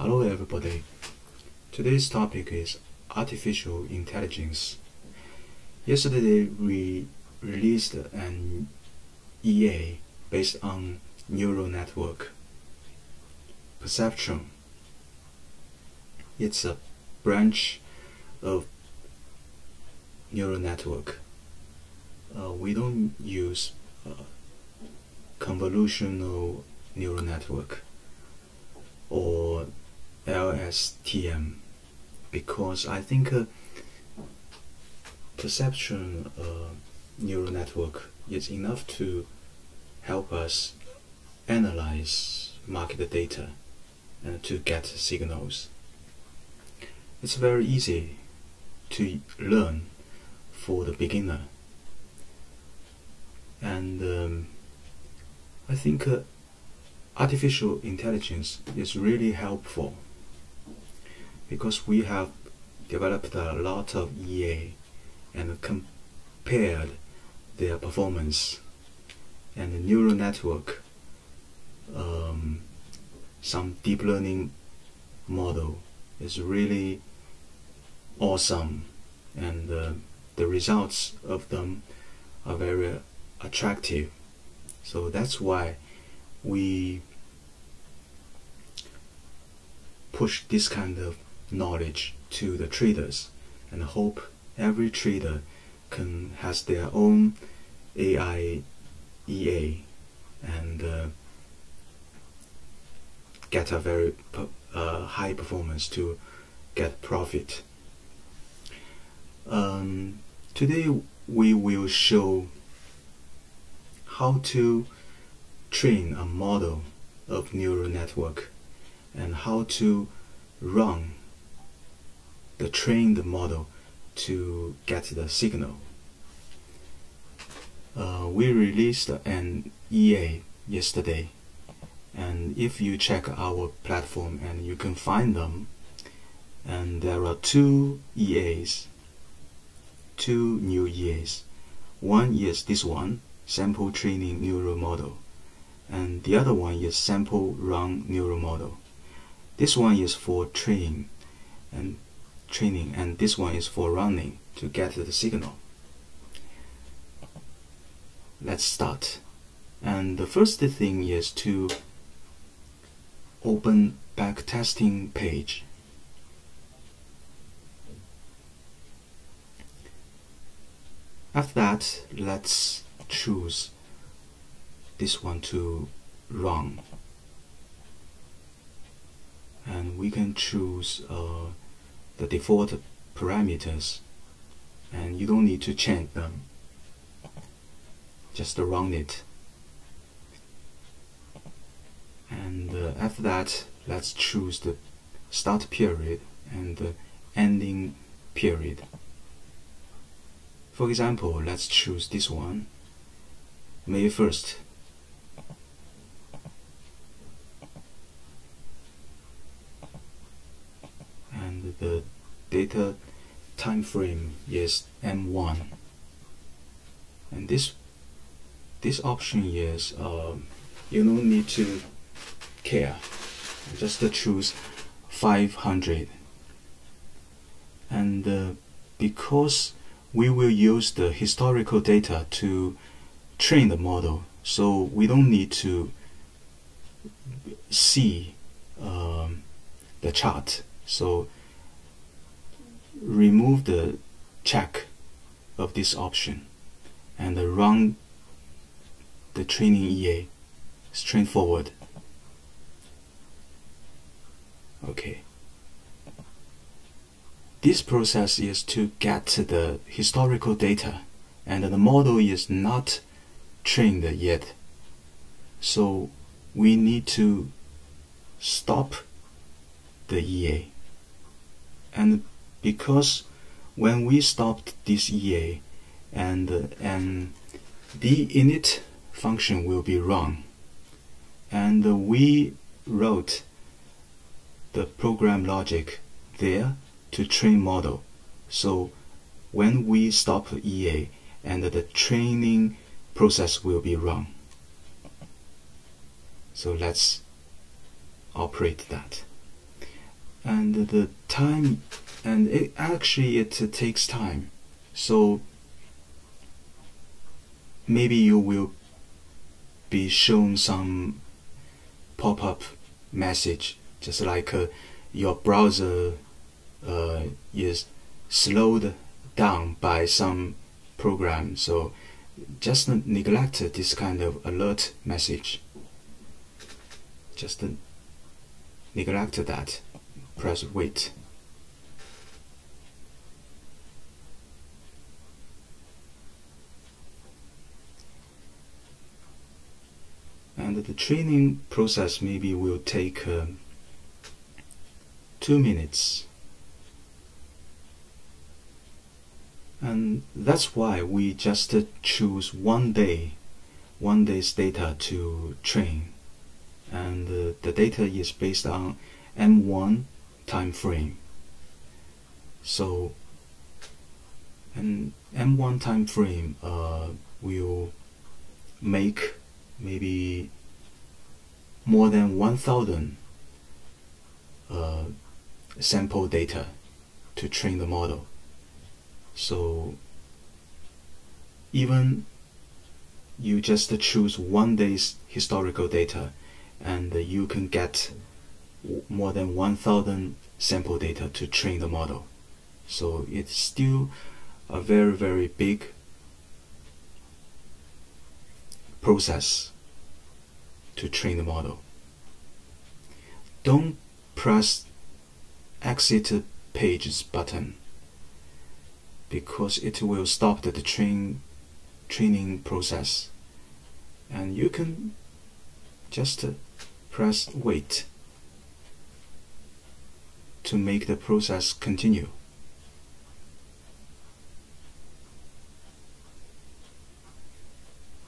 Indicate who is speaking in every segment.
Speaker 1: Hello everybody. Today's topic is artificial intelligence. Yesterday we released an EA based on neural network perceptron. It's a branch of neural network. Uh, we don't use uh, convolutional neural network or LSTM because I think uh, perceptron uh, neural network is enough to help us analyze market data and to get signals. It's very easy to learn for the beginner and um, I think uh, artificial intelligence is really helpful because we have developed a lot of EA and compared their performance. And the neural network um, some deep learning model is really awesome. And uh, the results of them are very attractive. So that's why we push this kind of knowledge to the traders and hope every trader can has their own AI EA and uh, get a very uh, high performance to get profit. Um, today we will show how to train a model of neural network and how to run the trained model to get the signal. Uh, we released an EA yesterday and if you check our platform and you can find them and there are two EAs two new EAs one is this one sample training neural model and the other one is sample run neural model this one is for training and training and this one is for running to get the signal. Let's start. And the first thing is to open backtesting page. After that let's choose this one to run. And we can choose uh, the default parameters and you don't need to change them. Just run it. And uh, after that let's choose the start period and the ending period. For example let's choose this one. May 1st. And the data time frame is M1. And this this option is uh, you don't need to care. Just to choose 500. And uh, because we will use the historical data to train the model so we don't need to see um, the chart so remove the check of this option and run the training EA straightforward okay this process is to get the historical data and the model is not trained yet. So we need to stop the EA. And because when we stopped this EA and and the init function will be run and we wrote the program logic there to train model so when we stop EA and the training process will be run. So let's operate that. and the time and it actually it, it takes time. So maybe you will be shown some pop-up message just like uh, your browser uh, is slowed down by some program. So just neglect this kind of alert message. Just neglect that. Press wait and the training process maybe will take uh, two minutes. And that's why we just choose one day one day's data to train. And uh, the data is based on M1 time frame. So an M1 time frame uh, will make maybe more than 1000 uh, sample data to train the model. So even you just choose one day's historical data and you can get more than 1000 sample data to train the model. So it's still a very very big process to train the model. Don't press exit pages button because it will stop the train training process. And you can just press wait to make the process continue.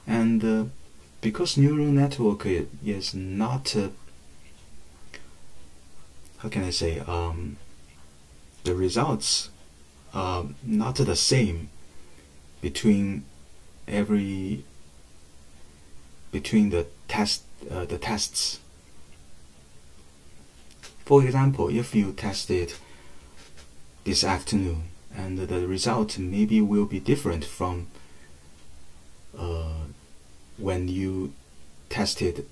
Speaker 1: And uh, because neural network is not how can I say um, the results are not the same between every between the test uh, the tests. For example if you tested this afternoon and the result maybe will be different from uh, when you tested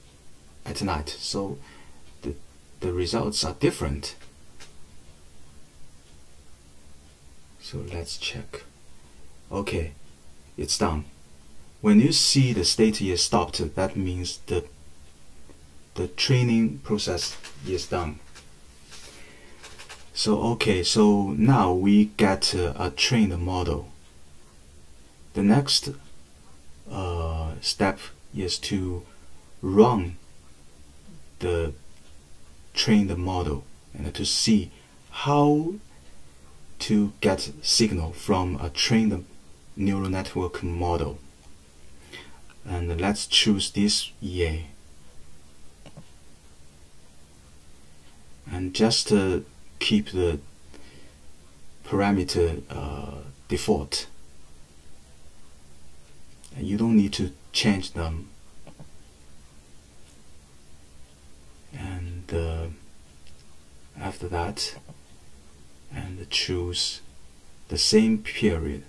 Speaker 1: at night. So the, the results are different. So let's check. Okay it's done when you see the state is stopped that means the the training process is done. So okay so now we get uh, a trained model. The next uh, step is to run the train the model and to see how to get signal from a trained neural network model. And let's choose this EA and just uh, keep the parameter uh, default and you don't need to change them. And uh, after that and choose the same period.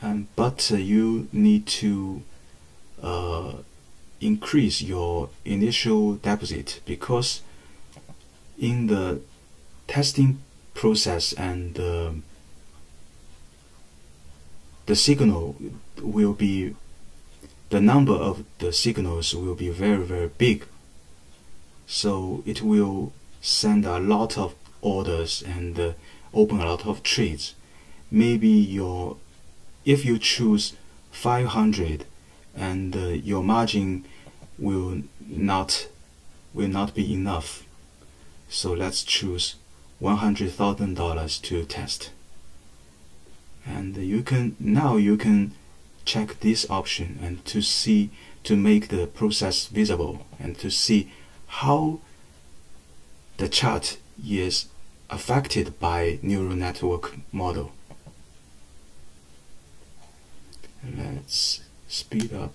Speaker 1: And but uh, you need to uh, increase your initial deposit because in the testing process and uh, the signal will be the number of the signals will be very very big. So it will send a lot of orders and uh, open a lot of trades maybe your if you choose 500 and uh, your margin will not will not be enough. So let's choose $100,000 to test. And you can now you can check this option and to see to make the process visible and to see how the chart is affected by neural network model. Let's speed up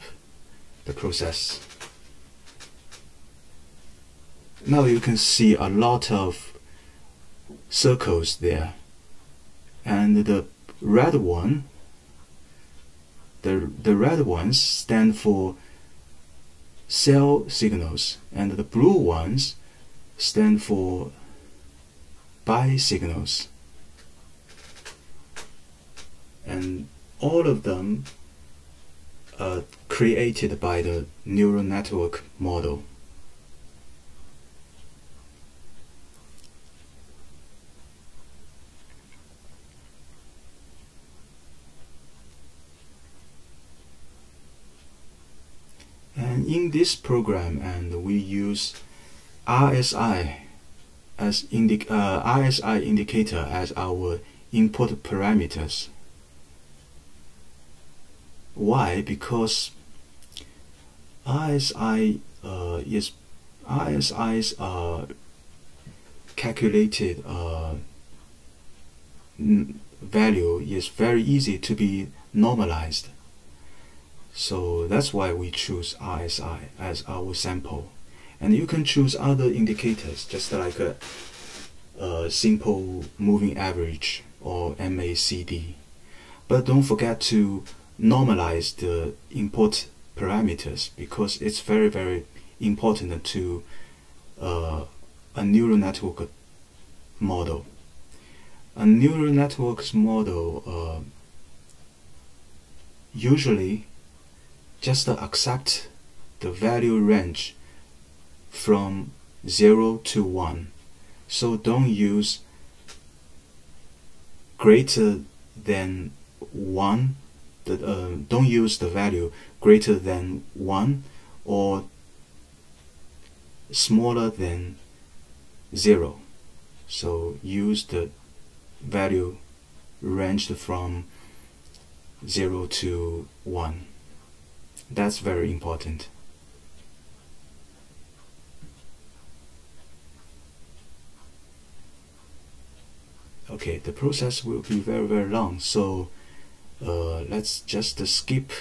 Speaker 1: the process. now you can see a lot of circles there and the red one the, the red ones stand for sell signals and the blue ones stand for buy signals and all of them are created by the neural network model And in this program, and we use RSI as uh, RSI indicator as our input parameters. Why? Because RSI uh, is RSI's calculated uh, value is very easy to be normalized. So that's why we choose RSI as our sample. And you can choose other indicators, just like a, a simple moving average or MACD. But don't forget to normalize the input parameters because it's very, very important to uh, a neural network model. A neural networks model uh, usually just accept the value range from 0 to 1 so don't use greater than 1 the, uh, don't use the value greater than 1 or smaller than 0 so use the value ranged from 0 to 1 that's very important. Okay, the process will be very, very long, so uh, let's just skip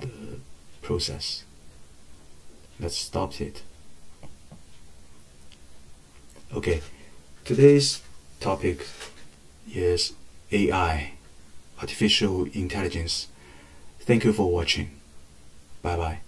Speaker 1: the process. Let's stop it. Okay, today's topic is AI artificial intelligence. Thank you for watching. Bye bye.